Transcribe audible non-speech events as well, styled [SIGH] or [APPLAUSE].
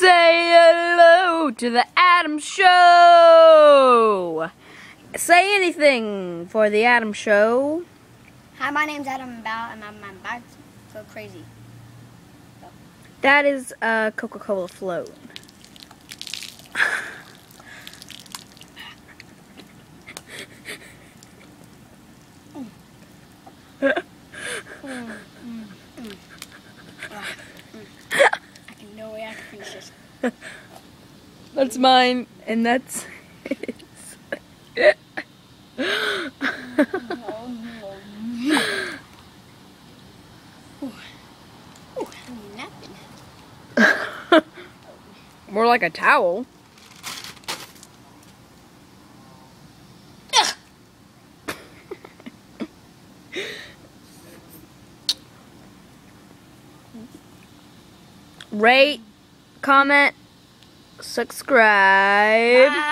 Say hello to the Adam Show. Say anything for the Adam Show. Hi, my name's Adam Bow, and my, my back's go crazy. That is a Coca-Cola float. I [LAUGHS] mm, mm, mm, [LAUGHS] That's mine, and that's his. More like a towel. [LAUGHS] Rate, comment, subscribe. Bye.